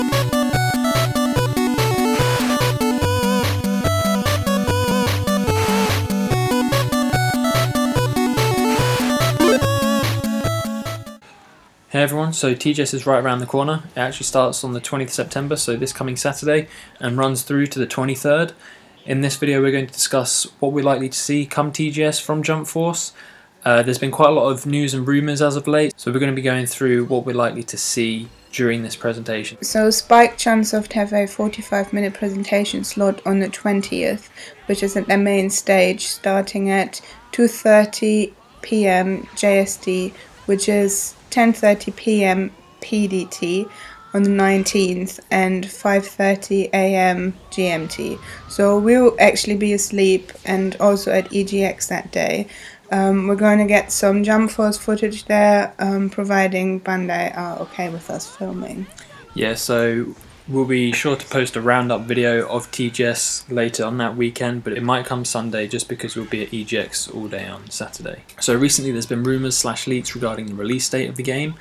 Hey everyone, so TGS is right around the corner. It actually starts on the 20th September, so this coming Saturday, and runs through to the 23rd. In this video we're going to discuss what we're likely to see come TGS from Jump Force. Uh, there's been quite a lot of news and rumours as of late, so we're going to be going through what we're likely to see during this presentation. So Spike Chunsoft have a 45 minute presentation slot on the 20th, which is at their main stage starting at 2.30 p.m. JST, which is 10:30 p.m. PDT on the 19th and 5:30 a.m. GMT. So we'll actually be asleep and also at EGX that day. Um, we're going to get some Jump Force footage there, um, providing Bandai are okay with us filming. Yeah, so we'll be sure to post a roundup video of TGS later on that weekend, but it might come Sunday just because we'll be at EGX all day on Saturday. So recently there's been rumours slash leaks regarding the release date of the game.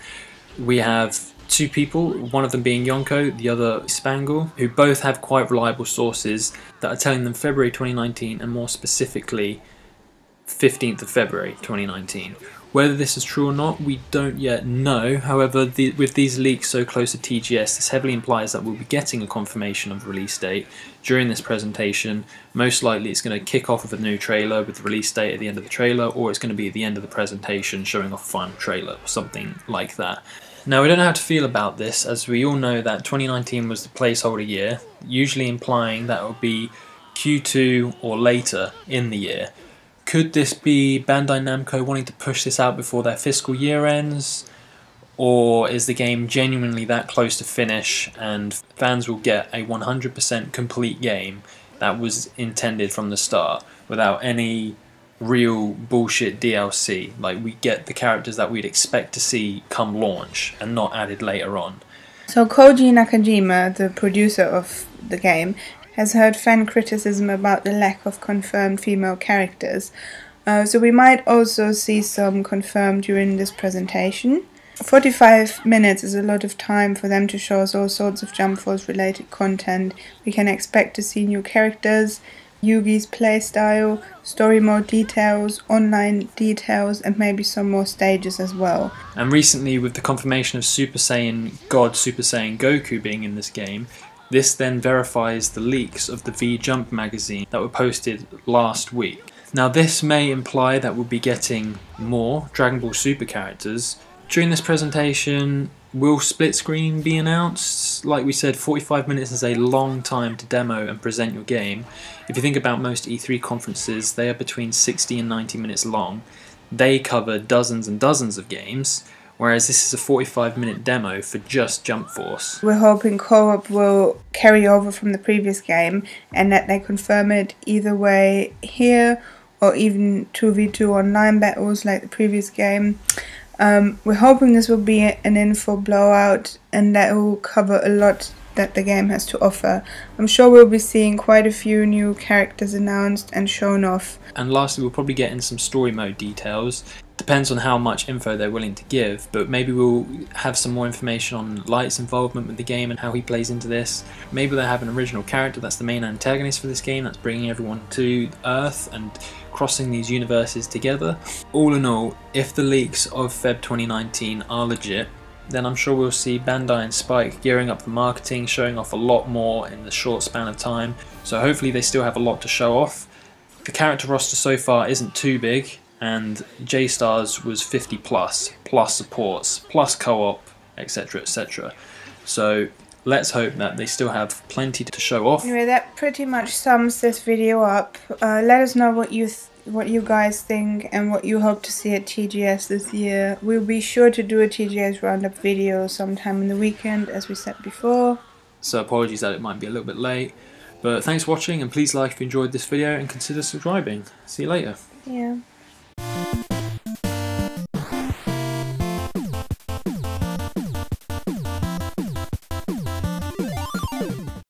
We have two people, one of them being Yonko, the other Spangle, who both have quite reliable sources that are telling them February 2019 and more specifically 15th of February 2019. Whether this is true or not, we don't yet know. However, the, with these leaks so close to TGS, this heavily implies that we'll be getting a confirmation of release date during this presentation. Most likely, it's going to kick off with a new trailer with the release date at the end of the trailer, or it's going to be at the end of the presentation showing off a final trailer, or something like that. Now, we don't know how to feel about this, as we all know that 2019 was the placeholder year, usually implying that it will be Q2 or later in the year. Could this be Bandai Namco wanting to push this out before their fiscal year ends? Or is the game genuinely that close to finish and fans will get a 100% complete game that was intended from the start without any real bullshit DLC? Like, we get the characters that we'd expect to see come launch and not added later on. So, Koji Nakajima, the producer of the game, has heard fan criticism about the lack of confirmed female characters. Uh, so we might also see some confirmed during this presentation. 45 minutes is a lot of time for them to show us all sorts of Jump Force related content. We can expect to see new characters, Yugi's playstyle, story mode details, online details, and maybe some more stages as well. And recently, with the confirmation of Super Saiyan God Super Saiyan Goku being in this game, this then verifies the leaks of the V Jump magazine that were posted last week. Now this may imply that we'll be getting more Dragon Ball Super characters. During this presentation, will split screen be announced? Like we said, 45 minutes is a long time to demo and present your game. If you think about most E3 conferences, they are between 60 and 90 minutes long. They cover dozens and dozens of games, whereas this is a 45 minute demo for just Jump Force. We're hoping co-op will carry over from the previous game and that they confirm it either way here or even 2v2 online battles like the previous game. Um, we're hoping this will be an info blowout and that will cover a lot that the game has to offer. I'm sure we'll be seeing quite a few new characters announced and shown off. And lastly, we'll probably get in some story mode details. Depends on how much info they're willing to give, but maybe we'll have some more information on Light's involvement with the game and how he plays into this. Maybe they'll have an original character that's the main antagonist for this game, that's bringing everyone to Earth and crossing these universes together. All in all, if the leaks of Feb 2019 are legit, then I'm sure we'll see Bandai and Spike gearing up for marketing, showing off a lot more in the short span of time. So hopefully they still have a lot to show off. The character roster so far isn't too big, and J-Stars was 50 plus, plus supports, plus co-op, etc, etc. So let's hope that they still have plenty to show off. Anyway, that pretty much sums this video up. Uh, let us know what you what you guys think and what you hope to see at TGS this year. We'll be sure to do a TGS roundup video sometime in the weekend, as we said before. So apologies that it might be a little bit late. But thanks for watching and please like if you enjoyed this video and consider subscribing. See you later. Yeah.